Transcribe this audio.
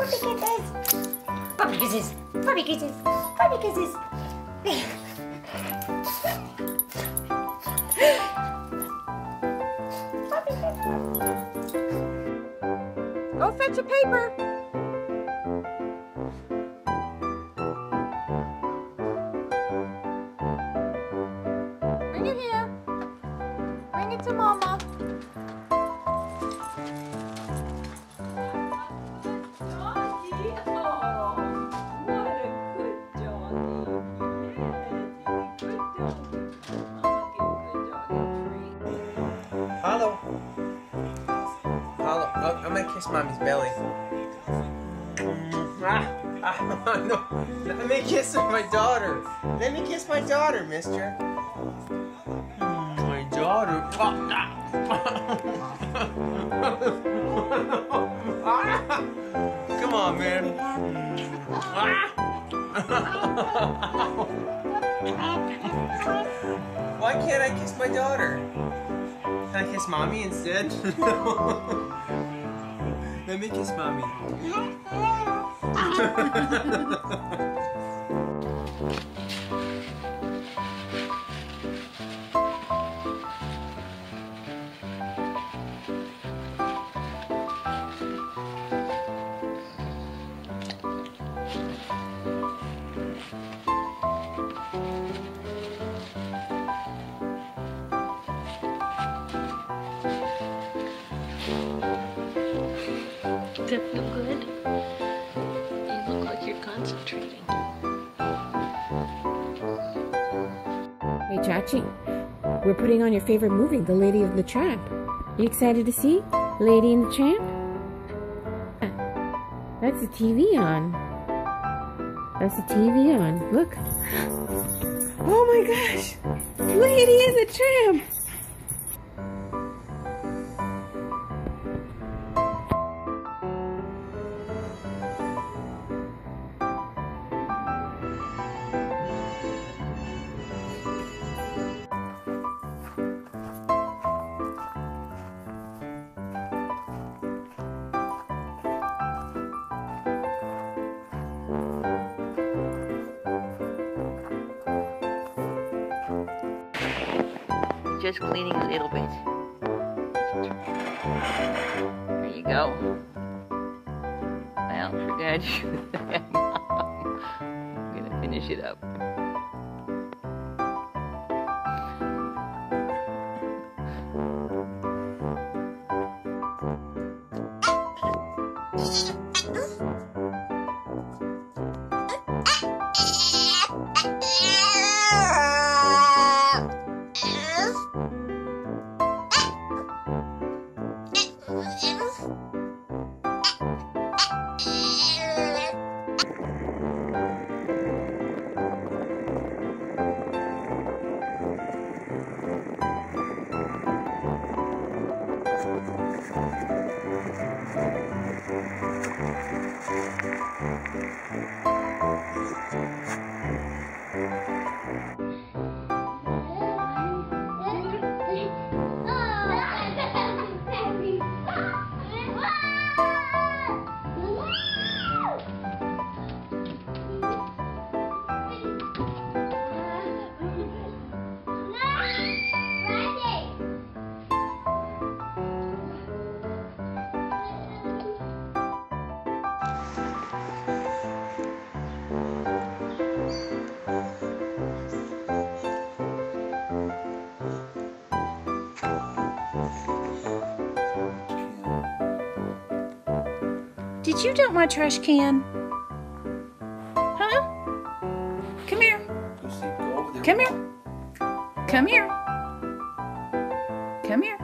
Puppy kisses. Puppy kisses. Puppy kisses. Puppy kisses. Go fetch a paper. Bring it here. Bring it to Mama. Kiss mommy's belly. Mm, Ah, ah, no. Let me kiss my daughter. Let me kiss my daughter, mister. My daughter. Ah. Come on, man. Why can't I kiss my daughter? Can I kiss mommy instead? Let me kiss mommy. Ah. That feel good? You look like you're concentrating. Hey, Chachi, we're putting on your favorite movie, The Lady of the Tramp. You excited to see Lady and the Tramp? That's the TV on. That's the TV on. Look. Oh my gosh! Lady and the Tramp! Just cleaning a little bit. There you go. Well, forget you. I'm gonna finish it up. Música Did you dump my trash can? Huh? Come here. Come here. Come here. Come here.